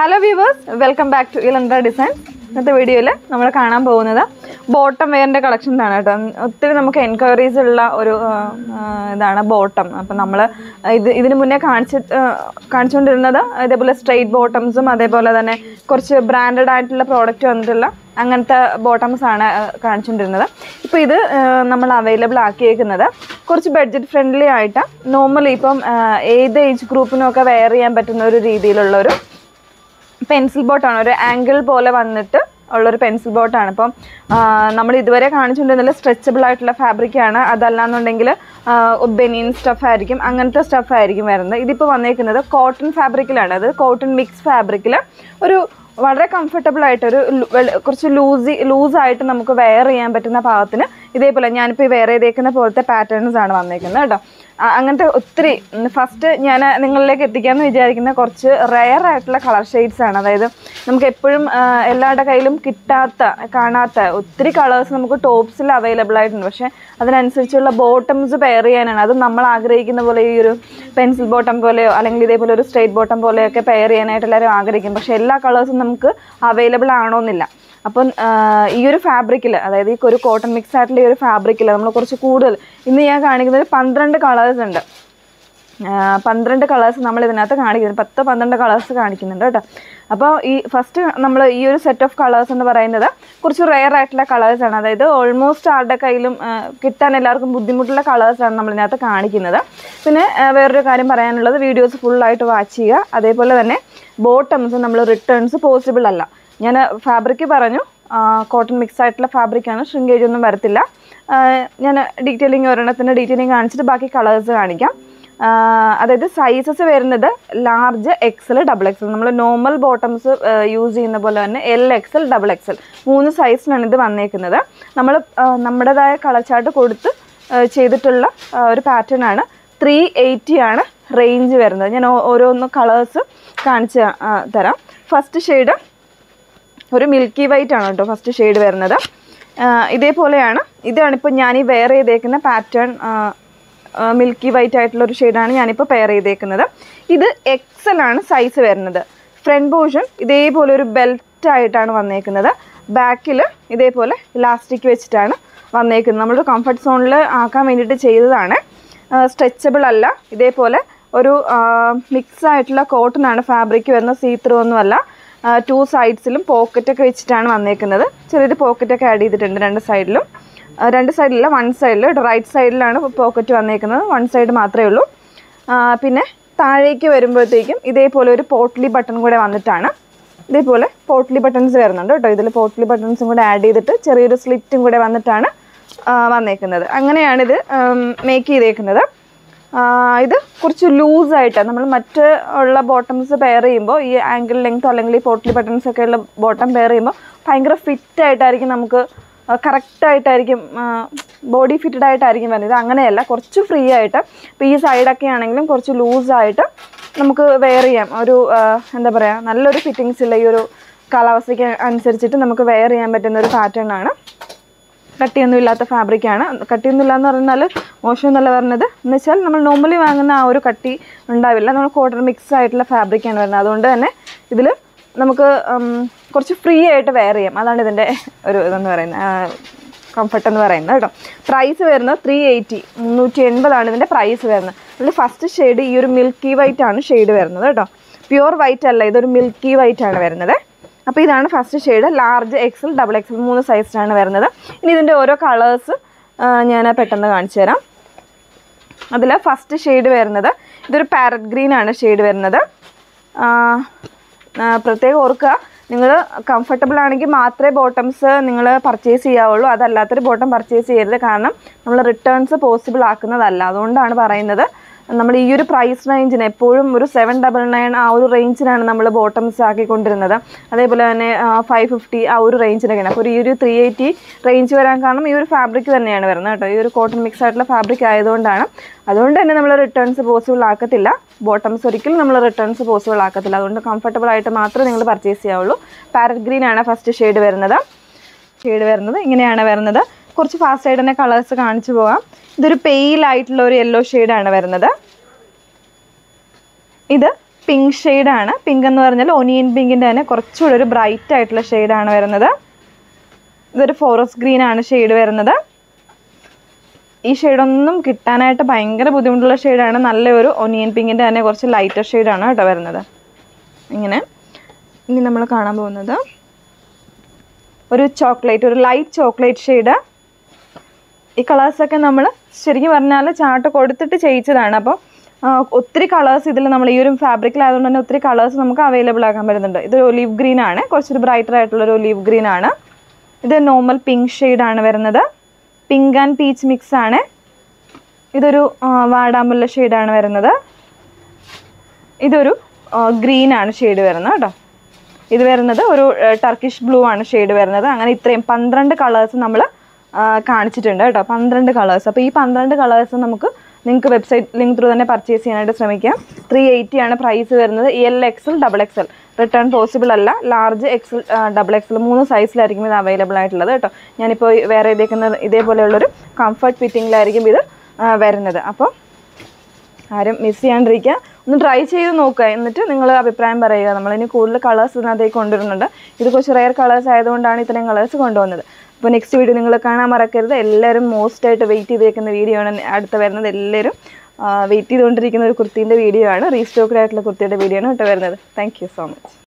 Hello viewers welcome back to ഇലൻഡ്ര design ഇന്നത്തെ വീഡിയോയിൽ നമ്മൾ കാണാൻ പോകുന്നത് ബോട്ടം വെയറിന്റെ കളക്ഷൻ ആണ് കേട്ടോ. ഒത്തിരി നമുക്ക് എൻക്വയറീസ് ഉള്ള ഒരു ഇതാണ് ബോട്ടം അപ്പം നമ്മൾ ഇത് ഇതിന് മുന്നേ കാണിച്ച് കാണിച്ചുകൊണ്ടിരുന്നത് ഇതേപോലെ സ്ട്രെയിറ്റ് ബോട്ടംസും അതേപോലെ തന്നെ കുറച്ച് ബ്രാൻഡഡ് ആയിട്ടുള്ള പ്രോഡക്റ്റ് വന്നിട്ടുള്ള അങ്ങനത്തെ ബോട്ടംസ് ആണ് കാണിച്ചുകൊണ്ടിരുന്നത്. ഇപ്പോൾ ഇത് നമ്മൾ അവൈലബിൾ ആക്കിയേക്കുന്നത് കുറച്ച് ബഡ്ജറ്റ് ഫ്രണ്ട്ലി ആയിട്ട് നോർമലി ഇപ്പം ഏത് ഏജ് ഗ്രൂപ്പിനൊക്കെ വെയർ ചെയ്യാൻ പറ്റുന്ന ഒരു രീതിയിലുള്ള ഒരു പെൻസിൽ ബോട്ടാണ്. ഒരു ആംഗിൾ പോലെ വന്നിട്ട് ഉള്ളൊരു പെൻസിൽ ബോട്ടാണ്. അപ്പം നമ്മൾ ഇതുവരെ കാണിച്ചുകൊണ്ടിരുന്നത് സ്ട്രെച്ചബിൾ ആയിട്ടുള്ള ഫാബ്രിക്കാണ് അതല്ലാന്നുണ്ടെങ്കിൽ ബെനിയൻ സ്റ്റഫ് ആയിരിക്കും അങ്ങനത്തെ സ്റ്റഫ് ആയിരിക്കും വരുന്നത്. ഇതിപ്പോൾ വന്നേക്കുന്നത് കോട്ടൺ ഫാബ്രിക്കിലാണ് അത് കോട്ടൺ മിക്സ് ഫാബ്രിക്കിൽ ഒരു വളരെ കംഫർട്ടബിൾ ആയിട്ട് ഒരു കുറച്ച് ലൂസി ലൂസായിട്ട് നമുക്ക് വെയർ ചെയ്യാൻ പറ്റുന്ന പാകത്തിന് ഇതേപോലെ ഞാനിപ്പോൾ വേറെ ചെയ്തേക്കുന്ന പോലത്തെ പാറ്റേൺസ് ആണ് വന്നേക്കുന്നത് കേട്ടോ. അങ്ങനത്തെ ഒത്തിരി ഫസ്റ്റ് ഞാൻ നിങ്ങളിലേക്ക് എത്തിക്കാമെന്ന് വിചാരിക്കുന്ന കുറച്ച് റെയർ ആയിട്ടുള്ള കളർ ഷെയ്ഡ്സ് ആണ്. അതായത് നമുക്ക് എപ്പോഴും എല്ലാവരുടെ കയ്യിലും കിട്ടാത്ത കാണാത്ത ഒത്തിരി കളേഴ്സ് നമുക്ക് ടോപ്സിൽ അവൈലബിൾ ആയിട്ടുണ്ട്. പക്ഷേ അതിനനുസരിച്ചുള്ള ബോട്ടംസ് പെയർ ചെയ്യാനാണ്. അത് നമ്മൾ ആഗ്രഹിക്കുന്ന പോലെ ഈ ഒരു പെൻസിൽ ബോട്ടം പോലെയോ അല്ലെങ്കിൽ ഇതേപോലെ ഒരു സ്ട്രെയിറ്റ് ബോട്ടം പോലെയൊക്കെ പെയർ ചെയ്യാനായിട്ട് എല്ലാവരും ആഗ്രഹിക്കും. പക്ഷേ എല്ലാ കളേഴ്സും നമുക്ക് അവൈലബിൾ ആണോന്നില്ല. അപ്പം ഈ ഒരു ഫാബ്രിക്കിൽ അതായത് ഈ ഒരു കോട്ടൺ മിക്സ് ആയിട്ടുള്ള ഈ ഒരു ഫാബ്രിക്കിൽ നമ്മൾ കുറച്ച് കൂടുതൽ ഇന്ന് ഞാൻ കാണിക്കുന്നത് പന്ത്രണ്ട് കളേഴ്സ് ഉണ്ട്. പന്ത്രണ്ട് കളേഴ്സ് നമ്മൾ ഇതിനകത്ത് കാണിക്കുന്നുണ്ട്. പത്ത് പന്ത്രണ്ട് കളേഴ്സ് കാണിക്കുന്നുണ്ട് കേട്ടോ. അപ്പോൾ ഈ ഫസ്റ്റ് നമ്മൾ ഈ ഒരു സെറ്റ് ഓഫ് കളേഴ്സ് എന്ന് പറയുന്നത് കുറച്ച് റെയർ ആയിട്ടുള്ള കളേഴ്സാണ് അതായത് ഓൾമോസ്റ്റ് ആരുടെ കയ്യിലും കിട്ടാൻ എല്ലാവർക്കും ബുദ്ധിമുട്ടുള്ള കളേഴ്സാണ് നമ്മൾ ഇതിനകത്ത് കാണിക്കുന്നത്. പിന്നെ വേറൊരു കാര്യം പറയാനുള്ളത് വീഡിയോസ് ഫുള്ളായിട്ട് വാച്ച് ചെയ്യുക. അതേപോലെ തന്നെ ബോട്ടംസ് നമ്മൾ റിട്ടേൺസ് പോസിബിൾ അല്ല. ഞാൻ ഫാബ്രിക് പറഞ്ഞു. കോട്ടൺ മിക്സ് ആയിട്ടുള്ള ഫാബ്രിക്കാണ് ഷ്രിങ്കേജ് ഒന്നും വരത്തില്ല. ഞാൻ ഡീറ്റെയിലിംഗ് ഒരെണ്ണത്തിന്റെ ഡീറ്റെയിലിംഗ് കാണിച്ചിട്ട് ബാക്കി കളേഴ്സ് കാണിക്കാം. അതായത് സൈസസ് വരുന്നത് ലാർജ് എക്സൽ ഡബിൾ എക്സൽ നമ്മൾ നോർമൽ ബോട്ടംസ് യൂസ് ചെയ്യുന്ന പോലെ തന്നെ എൽ എക്സൽ ഡബിൾ എക്സൽ മൂന്ന് സൈസിലാണ് ഇത് വന്നേക്കുന്നത്. നമ്മൾ നമ്മുടേതായ കളർ ചാർട്ട് കൊടുത്ത് ചെയ്തിട്ടുള്ള ഒരു പാറ്റേൺ ആണ്. ത്രീ എയ്റ്റി ആണ് റേഞ്ച് വരുന്നത്. ഞാൻ ഓരോന്ന് കളേഴ്സ് കാണിച്ച് തരാം. ഫസ്റ്റ് ഷെയ്ഡ് ഒരു മിൽക്കി വൈറ്റ് ആണ് കേട്ടോ ഫസ്റ്റ് ഷെയ്ഡ് വരുന്നത്. ഇതേപോലെയാണ്. ഇതാണ് ഇപ്പോൾ ഞാൻ ഈ വെയർ ചെയ്തേക്കുന്ന പാറ്റേൺ മിൽക്കി വൈറ്റ് ആയിട്ടുള്ള ഒരു ഷെയ്ഡാണ് ഞാനിപ്പോൾ പെയർ ചെയ്തേക്കുന്നത്. ഇത് എക്സൽ ആണ് സൈസ് വരുന്നത്. ഫ്രണ്ട് പോർഷൻ ഇതേപോലെ ഒരു ബെൽറ്റ് ആയിട്ടാണ് വന്നേക്കുന്നത്. ബാക്കിൽ ഇതേപോലെ ഇലാസ്റ്റിക് വെച്ചിട്ടാണ് വന്നേക്കുന്നത്. നമ്മൾ കംഫർട്ട് സോണിൽ ആക്കാൻ വേണ്ടിയിട്ട് ചെയ്തതാണ്. സ്ട്രെച്ചബിൾ അല്ല. ഇതേപോലെ ഒരു മിക്സ് ആയിട്ടുള്ള കോട്ടൺ ആണ് ഫാബ്രിക് വരുന്ന സീത്ര ഒന്നുമല്ല. ടു സൈഡ്സിലും പോക്കറ്റൊക്കെ വെച്ചിട്ടാണ് വന്നേക്കുന്നത്. ചെറിയൊരു പോക്കറ്റൊക്കെ ആഡ് ചെയ്തിട്ടുണ്ട് രണ്ട് സൈഡിലും രണ്ട് സൈഡിലല്ല വൺ സൈഡിൽ റൈറ്റ് സൈഡിലാണ് പോക്കറ്റ് വന്നേക്കുന്നത്. വൺ സൈഡ് മാത്രമേ ഉള്ളൂ. പിന്നെ താഴേക്ക് വരുമ്പോഴത്തേക്കും ഇതേപോലെ ഒരു പോട്ട്ലി ബട്ടൺ കൂടെ വന്നിട്ടാണ്. ഇതേപോലെ പോട്ട്ലി ബട്ടൺസ് വരുന്നുണ്ട് കേട്ടോ. ഇതിൽ പോട്ട്ലി ബട്ടൺസും കൂടെ ആഡ് ചെയ്തിട്ട് ചെറിയൊരു സ്ലിറ്റും കൂടെ വന്നിട്ടാണ് വന്നേക്കുന്നത്. അങ്ങനെയാണിത് മേക്ക് ചെയ്തേക്കുന്നത്. ഇത് കുറച്ച് ലൂസായിട്ട് നമ്മൾ മറ്റ് ഉള്ള ബോട്ടംസ് പെയർ ചെയ്യുമ്പോൾ ഈ ആംഗിൾ ലെങ്ത് അല്ലെങ്കിൽ ഈ പോട്ട്ലി ബട്ടൺസ് ഒക്കെ ഉള്ള ബോട്ടം പെയർ ചെയ്യുമ്പോൾ ഭയങ്കര ഫിറ്റായിട്ടായിരിക്കും നമുക്ക് കറക്റ്റായിട്ടായിരിക്കും ബോഡി ഫിറ്റഡ് ആയിട്ടായിരിക്കും വരുന്നത്. അങ്ങനെയല്ല. കുറച്ച് ഫ്രീ ആയിട്ട് ഇപ്പോൾ ഈ സൈഡൊക്കെ ആണെങ്കിലും കുറച്ച് ലൂസായിട്ട് നമുക്ക് വെയർ ചെയ്യാം. ഒരു എന്താ പറയുക നല്ലൊരു ഫിറ്റിങ്സ് ഉള്ള ഈ ഒരു കാലാവസ്ഥയ്ക്ക് അനുസരിച്ചിട്ട് നമുക്ക് വെയർ ചെയ്യാൻ പറ്റുന്ന ഒരു പാറ്റേൺ ആണ്. കട്ടിയൊന്നും ഇല്ലാത്ത ഫാബ്രിക്കാണ് കട്ടിയൊന്നും ഇല്ല എന്ന് പറഞ്ഞാൽ മോശമെന്നല്ല പറഞ്ഞത്. എന്ന് വെച്ചാൽ നമ്മൾ നോർമലി വാങ്ങുന്ന ആ ഒരു കട്ടി ഉണ്ടാവില്ല. നമ്മൾ കോട്ടൺ മിക്സ് ആയിട്ടുള്ള ഫാബ്രിക്കാണ് വരുന്നത്. അതുകൊണ്ട് തന്നെ ഇതിൽ നമുക്ക് കുറച്ച് ഫ്രീ ആയിട്ട് വെയർ ചെയ്യാം. അതാണ് ഇതിന്റെ ഒരു ഇതെന്ന് പറയുന്നത്. കംഫർട്ട് എന്ന് പറയുന്നത് കേട്ടോ. പ്രൈസ് വരുന്നത് ത്രീ എയ്റ്റി മുന്നൂറ്റി എൺപതാണ് ഇതിന്റെ പ്രൈസ് വരുന്നത്. ഇതിൽ ഫസ്റ്റ് ഷെയ്ഡ് ഈ ഒരു മിൽക്കി വൈറ്റ് ആണ് ഷെയ്ഡ് വരുന്നത് കേട്ടോ. പ്യുവർ വൈറ്റ് അല്ല ഇതൊരു മിൽക്കി വൈറ്റ് ആണ് വരുന്നത്. അപ്പോൾ ഇതാണ് first shade large XL double XL മൂന്ന് സൈസിലാണ് വരുന്നത്. ഇനി ഇതിന്റെ ഓരോ കളേഴ്സ് ഞാൻ പെട്ടെന്ന് കാണിച്ചു തരാം. അതിൽ ഫസ്റ്റ് ഷെയ്ഡ് വരുന്നത് ഇതൊരു പാരറ്റ് ഗ്രീൻ ആണ് ഷെയ്ഡ് വരുന്നത്. പ്രത്യേകം ഓർക്കുക നിങ്ങൾ കംഫർട്ടബിൾ ആണെങ്കിൽ മാത്രമേ ബോട്ടംസ് നിങ്ങൾ പർച്ചേസ് ചെയ്യാവുള്ളൂ. അതല്ലാത്തൊരു ബോട്ടം പർച്ചേസ് ചെയ്യരുത്. കാരണം നമ്മൾ റിട്ടേൺസ് പോസിബിൾ ആക്കുന്നതല്ല. അതുകൊണ്ടാണ് പറയുന്നത്. നമ്മൾ ഈ ഒരു പ്രൈസ് റേഞ്ചിന് എപ്പോഴും ഒരു സെവൻ ഡബിൾ നയൻ ആ ഒരു റേഞ്ചിനാണ് നമ്മൾ ബോട്ടംസ് ആക്കിക്കൊണ്ടിരുന്നത്. അതേപോലെ തന്നെ ഫൈവ് ഫിഫ്റ്റി ആ ഒരു റേഞ്ചിനൊക്കെയാണ് അപ്പോൾ ഈ ഒരു ത്രീ എയ്റ്റി റേഞ്ച് വരാൻ കാരണം ഈ ഒരു ഫാബ്രിക് തന്നെയാണ് വരുന്നത് കേട്ടോ. ഈ ഒരു കോട്ടൺ മിക്സ് ആയിട്ടുള്ള ഫാബ്രിക് ആയതുകൊണ്ടാണ്. അതുകൊണ്ട് തന്നെ നമ്മൾ റിട്ടേൺസ് പോസിബിൾ ആക്കത്തില്ല. ബോട്ടംസ് ഒരിക്കലും നമ്മൾ റിട്ടേൺസ് പോസിബിൾ ആക്കത്തില്ല. അതുകൊണ്ട് കംഫർട്ടബിൾ ആയിട്ട് മാത്രമേ നിങ്ങൾ പർച്ചേസ് ചെയ്യാവുള്ളൂ. പാരറ്റ് ഗ്രീൻ ആണ് ഫസ്റ്റ് ഷെയ്ഡ് വരുന്നത്. ഷെയ്ഡ് വരുന്നത്. ഇങ്ങനെയാണ് വരുന്നത്. കുറച്ച് ഫാസ്റ്റ് ആയിട്ട് തന്നെ കളേഴ്സ് കാണിച്ചു പോകാം ഇതൊരു പെയിൽ ആയിട്ടുള്ള ഒരു യെല്ലോ ആണ് വരുന്നത്. ഇത് പിങ്ക് ഷെയ്ഡാണ് പിങ്ക് എന്ന് പറഞ്ഞാൽ ഒനിയൻ പിങ്കിന്റെ തന്നെ കുറച്ചുകൂടെ ഒരു ബ്രൈറ്റ് ആയിട്ടുള്ള ഷെയ്ഡാണ് വരുന്നത്. ഇതൊരു ഫോറസ്റ്റ് ഗ്രീൻ ആണ് ഷെയ്ഡ് വരുന്നത്. ഈ ഷെയ്ഡൊന്നും കിട്ടാനായിട്ട് ഭയങ്കര ബുദ്ധിമുട്ടുള്ള ഷെയ്ഡാണ് നല്ലൊരു ഒനിയൻ പിങ്കിന്റെ തന്നെ കുറച്ച് ലൈറ്റർ ഷെയ്ഡാണ് കേട്ടോ വരുന്നത്. ഇങ്ങനെ. ഇനി നമ്മൾ കാണാൻ പോകുന്നത് ഒരു ചോക്ലേറ്റ് ഒരു ലൈറ്റ് ചോക്ലേറ്റ് ഷെയ്ഡ് ഈ കളേഴ്സൊക്കെ നമ്മൾ ശരിക്കും പറഞ്ഞാൽ ചാർട്ട് കൊടുത്തിട്ട് ചെയ്യിച്ചതാണ്. അപ്പോൾ ഒത്തിരി കളേഴ്സ് ഇതിൽ നമ്മൾ ഈ ഒരു ഫാബ്രിക്കിലായതുകൊണ്ട് തന്നെ ഒത്തിരി കളേഴ്സ് നമുക്ക് അവൈലബിൾ ആക്കാൻ പറ്റുന്നുണ്ട്. ഇതൊരു ഒലീവ് ഗ്രീൻ ആണ്. കുറച്ചൊരു ബ്രൈറ്റർ ആയിട്ടുള്ള ഒരു ഒലീവ് ഗ്രീൻ ആണ്. ഇത് നോർമൽ പിങ്ക് ഷെയ്ഡാണ് വരുന്നത്. പിങ്ക് ആൻഡ് പീച്ച് മിക്സ് ആണ്. ഇതൊരു വാടാമ്പുള്ള ഷെയ്ഡാണ് വരുന്നത്. ഇതൊരു ഗ്രീൻ ആണ് ഷെയ്ഡ് വരുന്നത് കേട്ടോ. ഇത് വരുന്നത് ഒരു ടർക്കിഷ് ബ്ലൂ ആണ് ഷെയ്ഡ് വരുന്നത്. അങ്ങനെ ഇത്രയും പന്ത്രണ്ട് കളേഴ്സ് നമ്മൾ കാണിച്ചിട്ടുണ്ട് കേട്ടോ. പന്ത്രണ്ട് കളേഴ്സ് അപ്പോൾ ഈ പന്ത്രണ്ട് കളേഴ്സ് നമുക്ക് നിങ്ങൾക്ക് വെബ്സൈറ്റ് ലിങ്ക് ത്രൂ തന്നെ പർച്ചേസ് ചെയ്യാനായിട്ട് ശ്രമിക്കാം. ത്രീ ആണ് പ്രൈസ് വരുന്നത്. L XL double XL return possible അല്ല. ലാർജ് എക്സൽ ഡബിൾ എക്സൽ മൂന്ന് സൈസിലായിരിക്കും ഇത് അവൈലബിൾ ആയിട്ടുള്ളത് കേട്ടോ. ഞാനിപ്പോൾ വേറെ ഇതേക്കുന്ന ഇതേപോലെയുള്ളൊരു കംഫർട്ട് ഫിറ്റിങ്ങിലായിരിക്കും ഇത് വരുന്നത്. അപ്പോൾ ആരും മിസ് ചെയ്യാണ്ടിരിക്കുക. ഒന്ന് ട്രൈ ചെയ്ത് നോക്കുക. എന്നിട്ട് നിങ്ങൾ അഭിപ്രായം പറയുക. നമ്മളിനി കൂടുതൽ കളേഴ്സ് ഇതിനകത്തേക്ക് കൊണ്ടുവരുന്നുണ്ട്. ഇത് കുറച്ച് റെയർ കളേഴ്സ് ആയതുകൊണ്ടാണ് ഇത്രയും കളേഴ്സ് കൊണ്ടുവന്നത്. അപ്പോൾ നെക്സ്റ്റ് വീഡിയോ നിങ്ങൾ കാണാൻ മറക്കരുത്. എല്ലാവരും മോസ്റ്റ് ആയിട്ട് വെയിറ്റ് ചെയ്തേക്കുന്ന വീഡിയോ ആണ്. അടുത്ത വരുന്നത് എല്ലാവരും വെയിറ്റ് ചെയ്തുകൊണ്ടിരിക്കുന്ന ഒരു കുർത്തീന്റെ വീഡിയോ ആണ്. റീസ്റ്റോക്ഡ് ആയിട്ടുള്ള കുർത്തിയുടെ വീഡിയോ ആണ് കേട്ടോ വരുന്നത്. Thank so much